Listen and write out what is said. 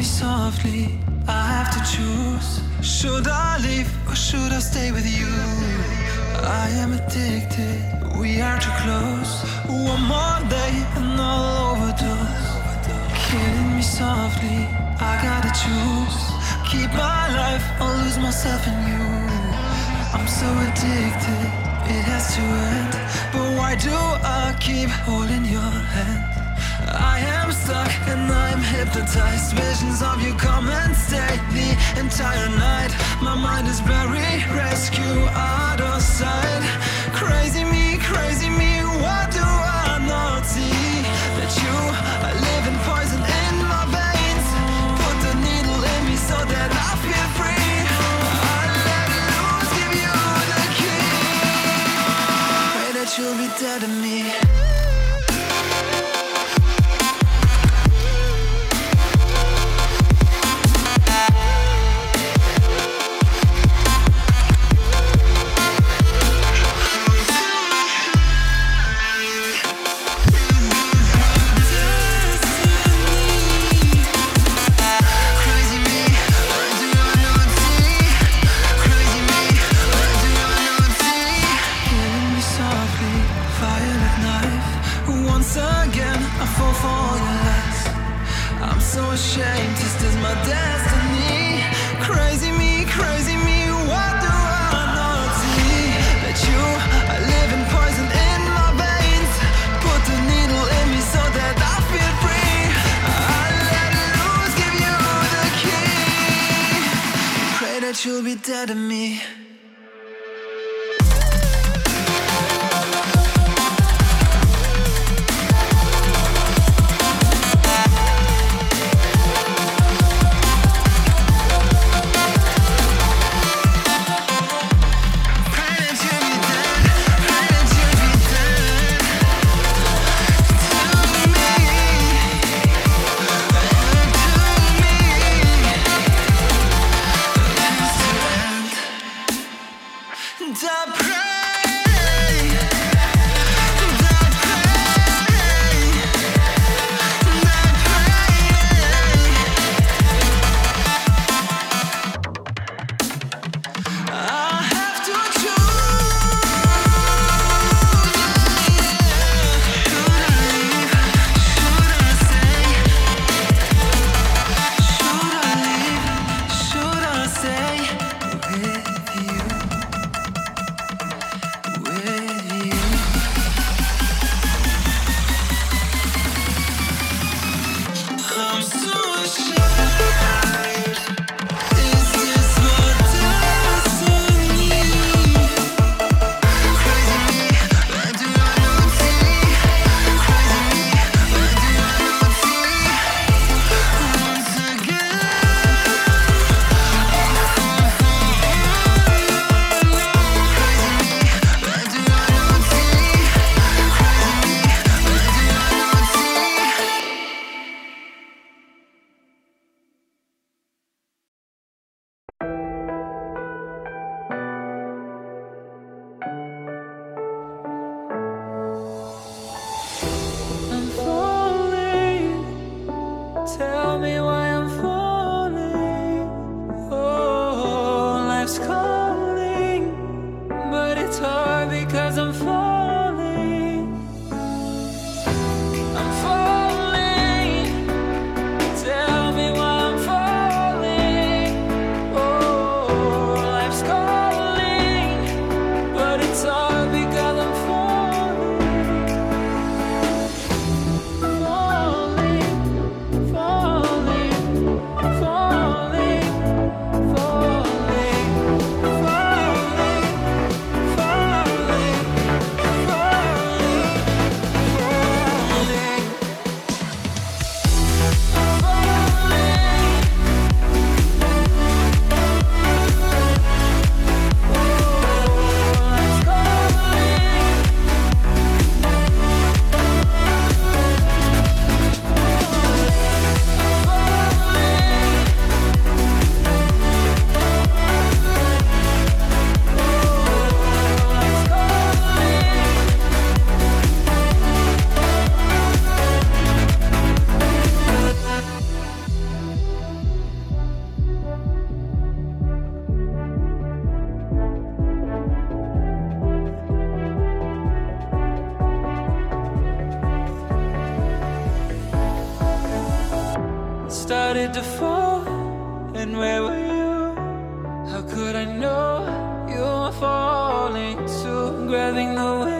me softly. I have to choose. Should I leave or should I stay with you? I am addicted. We are too close. One more day and I'll overdose. Killing me softly. I gotta choose. Keep my life or lose myself in you. I'm so addicted. It has to end. But why do I keep holding your hand? I am stuck and I'm hypnotized. Visions of you come and stay the entire night. My mind is buried, rescue out of sight. Be dead to me. Started to fall, and where were you? How could I know you were falling too? Grabbing the wind